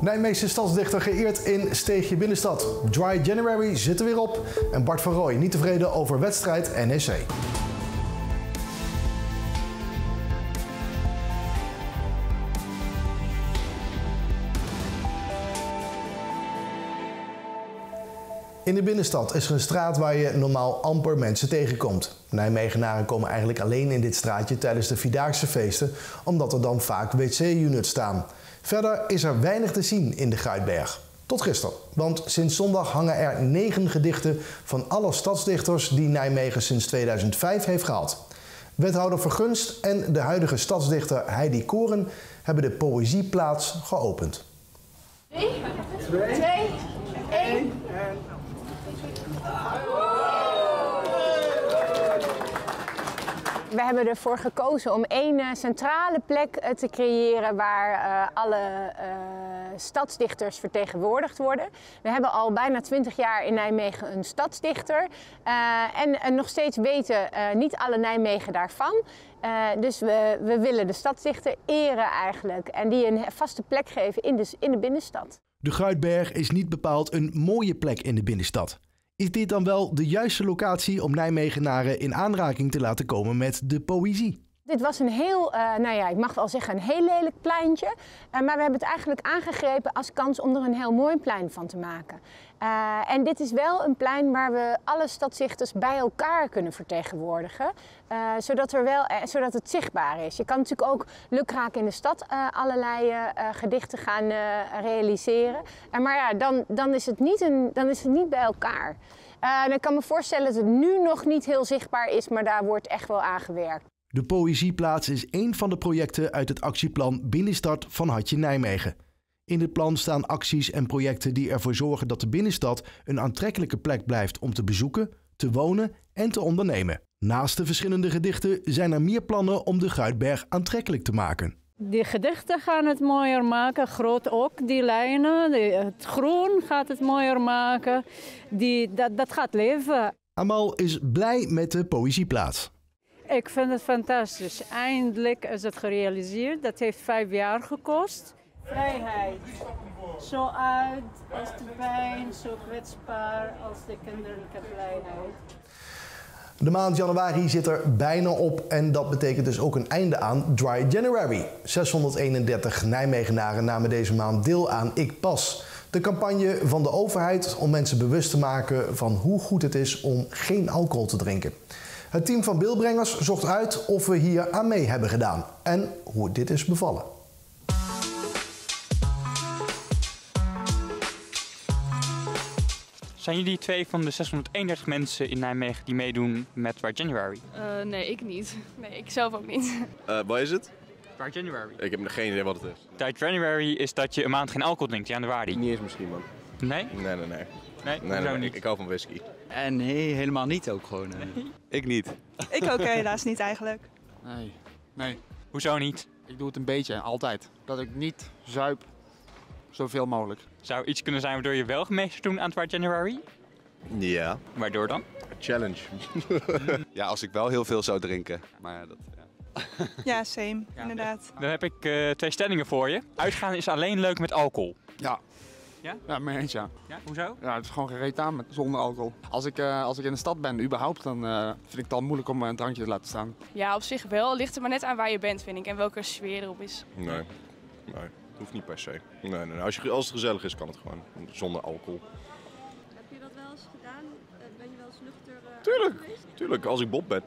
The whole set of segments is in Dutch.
Nijmeegse stadsdichter geëerd in Steegje Binnenstad. Dry January zit er weer op. En Bart van Rooij niet tevreden over wedstrijd NEC. In de binnenstad is er een straat waar je normaal amper mensen tegenkomt. Nijmegenaren komen eigenlijk alleen in dit straatje tijdens de Vierdaagse feesten, omdat er dan vaak wc-units staan. Verder is er weinig te zien in de Gruitberg. Tot gisteren, want sinds zondag hangen er negen gedichten van alle stadsdichters die Nijmegen sinds 2005 heeft gehad. Wethouder Vergunst en de huidige stadsdichter Heidi Koren hebben de Poëzieplaats geopend. 3, 2, 1. We hebben ervoor gekozen om één eh, centrale plek eh, te creëren waar eh, alle stadsdichters vertegenwoordigd worden. We hebben al bijna 20 jaar in Nijmegen een stadsdichter. En nog steeds weten niet alle Nijmegen daarvan. Dus we, we willen de stadsdichter eren eigenlijk en die een vaste plek geven in de, in de binnenstad. De Gruitberg is niet bepaald een mooie plek in de binnenstad. Is dit dan wel de juiste locatie om Nijmegenaren in aanraking te laten komen met de poëzie? Dit was een heel, eh, nou ja, ik mag wel zeggen een heel lelijk pleintje. Eh, maar we hebben het eigenlijk aangegrepen als kans om er een heel mooi plein van te maken. Eh, en dit is wel een plein waar we alle stadzichters bij elkaar kunnen vertegenwoordigen. zodat, er wel, zodat het zichtbaar is. Je kan natuurlijk ook lukraak in de stad allerlei gedichten gaan realiseren. Maar ja, dan, dan, is het niet een, dan is het niet bij elkaar. En ik kan me voorstellen dat het nu nog niet heel zichtbaar is, maar daar wordt echt wel aan gewerkt. De Poëzieplaats is één van de projecten uit het actieplan Binnenstad van Hartje Nijmegen. In het plan staan acties en projecten die ervoor zorgen dat de binnenstad een aantrekkelijke plek blijft om te bezoeken, te wonen en te ondernemen. Naast de verschillende gedichten zijn er meer plannen om de Gruitberg aantrekkelijk te maken. Die gedichten gaan het mooier maken, groot ook, die lijnen. Het groen gaat het mooier maken. Die, dat, dat gaat leven. Amal is blij met de Poëzieplaats. Ik vind het fantastisch. Eindelijk is het gerealiseerd. Dat heeft vijf jaar gekost. Vrijheid. Zo uit als de pijn, zo kwetsbaar als de kinderlijke blijheid. De maand januari zit er bijna op en dat betekent dus ook een einde aan Dry January. 631 Nijmegenaren namen deze maand deel aan Ik Pas. De campagne van de overheid om mensen bewust te maken van hoe goed het is om geen alcohol te drinken. Het team van beeldbrengers zocht uit of we hier aan mee hebben gedaan en hoe dit is bevallen. Zijn jullie twee van de 631 mensen in Nijmegen die meedoen met Dry January? Eh, nee, ik niet. Nee, ik zelf ook niet. Eh, wat is het? Dry January. Ik heb nog geen idee wat het is. Dry January is dat je een maand geen alcohol drinkt, januari. Niet eens misschien, man. Nee? Nee, nee, nee. Nee, Nee, nee, niet? Ik, ik hou van whisky. En nee, helemaal niet ook gewoon. eh. Ik niet. Ik ook helaas niet eigenlijk. Nee, nee. Hoezo niet? Ik doe het een beetje, altijd. Dat ik niet zuip, zoveel mogelijk. Zou iets kunnen zijn waardoor je wel mee zou doen aan Dry January? Ja. Waardoor dan? Challenge. Ja, als ik wel heel veel zou drinken. Maar dat, ja. Ja, same, inderdaad. Dan heb ik eh, twee stellingen voor je. Uitgaan is alleen leuk met alcohol. Ja. Ja? Ja, mee eens ja. Ja, hoezo? Ja, het is gewoon gereed aan met, zonder alcohol. Als ik, eh, als ik in de stad ben, überhaupt, dan eh, vind ik het al moeilijk om een drankje te laten staan. Ja, op zich wel. Ligt er maar net aan waar je bent, vind ik. En welke sfeer erop is. Nee. Nee. Het hoeft niet per se. Nee, nee, nee. Als, je, als het gezellig is, kan het gewoon. Zonder alcohol. Heb je dat wel eens gedaan? Eh, Ben je wel eens nuchter uh, Tuurlijk. Tuurlijk, als ik Bob ben.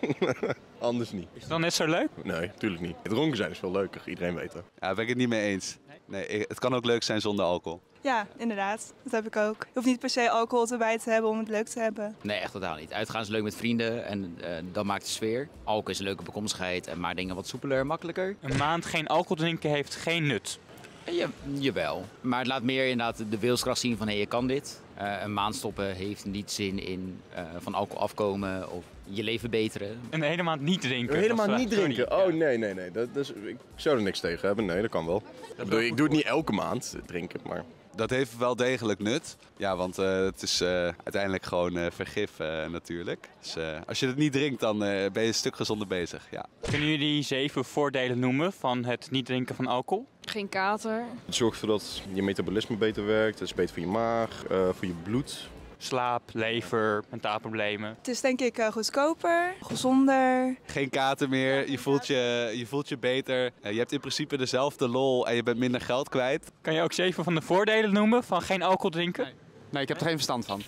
Anders niet. Is het dan net zo leuk? Nee, tuurlijk niet. Dronken zijn is veel leuker. Iedereen weet dat. ja, daar ben ik het niet mee eens. Nee, het kan ook leuk zijn zonder alcohol. Ja, inderdaad. Dat heb ik ook. Je hoeft niet per se alcohol erbij te hebben om het leuk te hebben. Nee, echt totaal niet. Uitgaan is leuk met vrienden en eh, dat maakt de sfeer. Alcohol is een leuke bekomstigheid en maakt dingen wat soepeler, makkelijker. Een maand geen alcohol drinken heeft geen nut. En Ja, jawel. Maar het laat meer inderdaad de wilskracht zien van hé, je kan dit. Eh, een maand stoppen heeft niet zin in eh, van alcohol afkomen of je leven beteren. En hele maand niet drinken. Helemaal niet drinken. Oh nee, nee, nee. Dat, dat is, ik zou er niks tegen hebben. Nee, dat kan wel. Ik, bedoel, ik doe het niet elke maand, drinken, maar dat heeft wel degelijk nut. Ja, want uh, het is uh, uiteindelijk gewoon uh, vergif natuurlijk. Dus als je het niet drinkt, dan ben je een stuk gezonder bezig. Ja. Kunnen jullie zeven voordelen noemen van het niet drinken van alcohol? Geen kater. Het zorgt ervoor dat je metabolisme beter werkt. Het is beter voor je maag, voor je bloed slaap, lever, mentaalproblemen. Het is denk ik uh, goedkoper, gezonder. Geen kater meer, je voelt je, je, voelt je beter. je hebt in principe dezelfde lol en je bent minder geld kwijt. Kan je ook zeven van de voordelen noemen van geen alcohol drinken? Nee, nee ik heb er geen verstand van.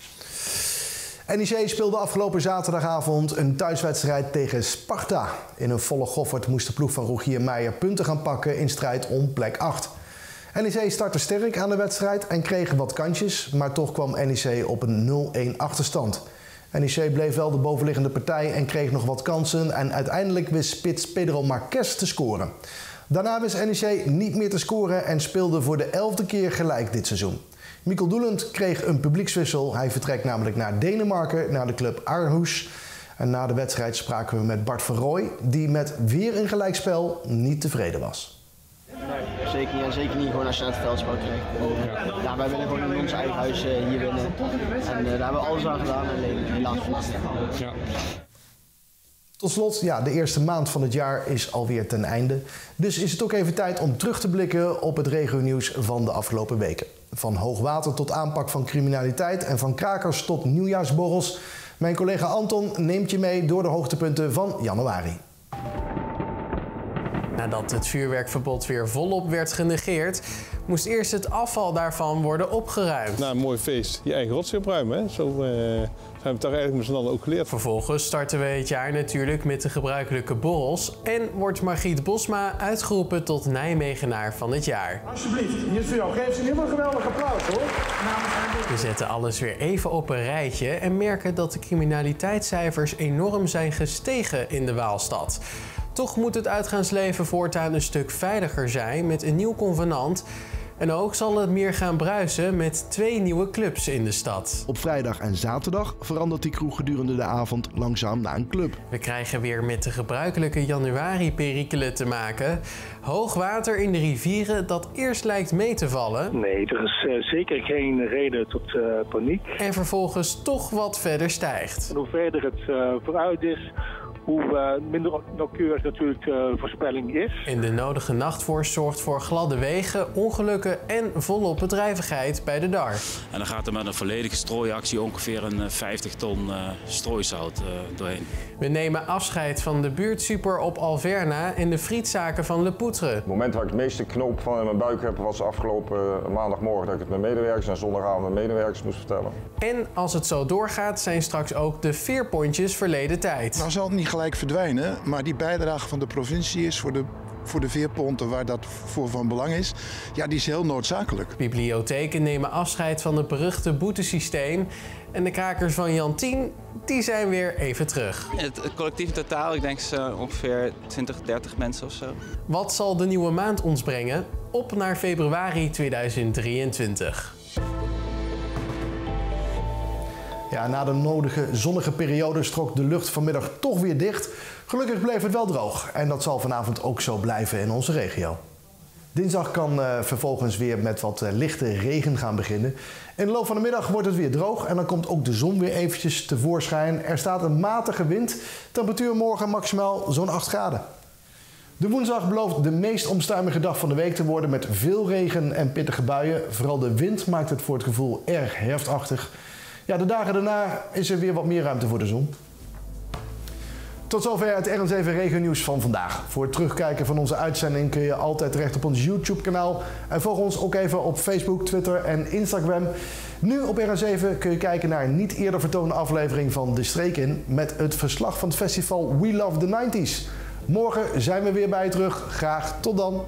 NEC speelde afgelopen zaterdagavond een thuiswedstrijd tegen Sparta. In een volle goffert moest de ploeg van Rogier Meijer punten gaan pakken in strijd om plek 8. NEC startte sterk aan de wedstrijd en kreeg wat kansjes, maar toch kwam NEC op een 0-1 achterstand. NEC bleef wel de bovenliggende partij en kreeg nog wat kansen en uiteindelijk wist spits Pedro Marques te scoren. Daarna wist NEC niet meer te scoren en speelde voor de elfde keer gelijk dit seizoen. Mikkel Doelend kreeg een publiekswissel. Hij vertrekt namelijk naar Denemarken, naar de club Aarhus. En na de wedstrijd spraken we met Bart van Rooij, die met weer een gelijkspel niet tevreden was. Zeker niet. En zeker niet gewoon als je naar het veldspel krijgt. En, ja, wij willen gewoon in ons eigen huis uh, hier winnen. En uh, daar hebben we alles aan gedaan. Alleen helaas vandaag ja. Tot slot, ja, de eerste maand van het jaar is alweer ten einde. Dus is het ook even tijd om terug te blikken op het regionieuws van de afgelopen weken. Van hoogwater tot aanpak van criminaliteit en van krakers tot nieuwjaarsborrels. Mijn collega Anton neemt je mee door de hoogtepunten van januari. Nadat het vuurwerkverbod weer volop werd genegeerd, moest eerst het afval daarvan worden opgeruimd. Na een mooi feest je eigen rotzooi opruimen. Hè? Zo uh, hebben we het toch eigenlijk met z'n allen ook geleerd. Vervolgens starten we het jaar natuurlijk met de gebruikelijke borrels. En wordt Margriet Bosma uitgeroepen tot Nijmegenaar van het jaar. Alsjeblieft, hier is voor jou. Geef ze een geweldig applaus hoor. We zetten alles weer even op een rijtje en merken dat de criminaliteitscijfers enorm zijn gestegen in de Waalstad. Toch moet het uitgaansleven voortaan een stuk veiliger zijn met een nieuw convenant. En ook zal het meer gaan bruisen met twee nieuwe clubs in de stad. Op vrijdag en zaterdag verandert die kroeg gedurende de avond langzaam naar een club. We krijgen weer met de gebruikelijke januari-perikelen te maken. Hoogwater in de rivieren dat eerst lijkt mee te vallen. Nee, er is uh, zeker geen reden tot uh, paniek. En vervolgens toch wat verder stijgt. En hoe verder het uh, vooruit is, hoe uh, minder nauwkeurig natuurlijk de uh, voorspelling is. En de nodige nachtvorst zorgt voor gladde wegen, ongelukken en volop bedrijvigheid bij de DAR. En dan gaat er met een volledige strooiactie ongeveer een 50 eh, ton uh, strooisout doorheen. We nemen afscheid van de buurtsuper op Alverna en de frietzaken van Le Poutre. Het moment waar ik het meeste knoop van in mijn buik heb was afgelopen maandagmorgen dat ik het met medewerkers en zondagavond met medewerkers moest vertellen. En als het zo doorgaat zijn straks ook de veerpontjes verleden tijd. Nou zal het niet gelijk verdwijnen, maar die bijdrage van de provincie is voor de voor de veerponten waar dat voor van belang is, ja, die is heel noodzakelijk. Bibliotheken nemen afscheid van het beruchte boetesysteem. En de krakers van Jan 10, die zijn weer even terug. Het, het collectief totaal, ik denk zo ongeveer 20, 30 mensen of zo. Wat zal de nieuwe maand ons brengen? Op naar februari 2023. Na de nodige zonnige periode strok de lucht vanmiddag toch weer dicht. Gelukkig bleef het wel droog en dat zal vanavond ook zo blijven in onze regio. Dinsdag kan uh, vervolgens weer met wat uh, lichte regen gaan beginnen. In de loop van de middag wordt het weer droog en dan komt ook de zon weer eventjes tevoorschijn. Er staat een matige wind. Temperatuur morgen maximaal zo'n 8 graden. De woensdag belooft de meest onstuimige dag van de week te worden met veel regen en pittige buien. Vooral de wind maakt het voor het gevoel erg herfstachtig. Ja, de dagen daarna is er weer wat meer ruimte voor de zon. Tot zover het RN7 Regio Nieuws van vandaag. Voor het terugkijken van onze uitzending kun je altijd terecht op ons YouTube kanaal. En volg ons ook even op Facebook, Twitter en Instagram. Nu op RN7 kun je kijken naar een niet eerder vertoonde aflevering van De Streek In... met het verslag van het festival We Love the 90s. Morgen zijn we weer bij je terug. Graag tot dan.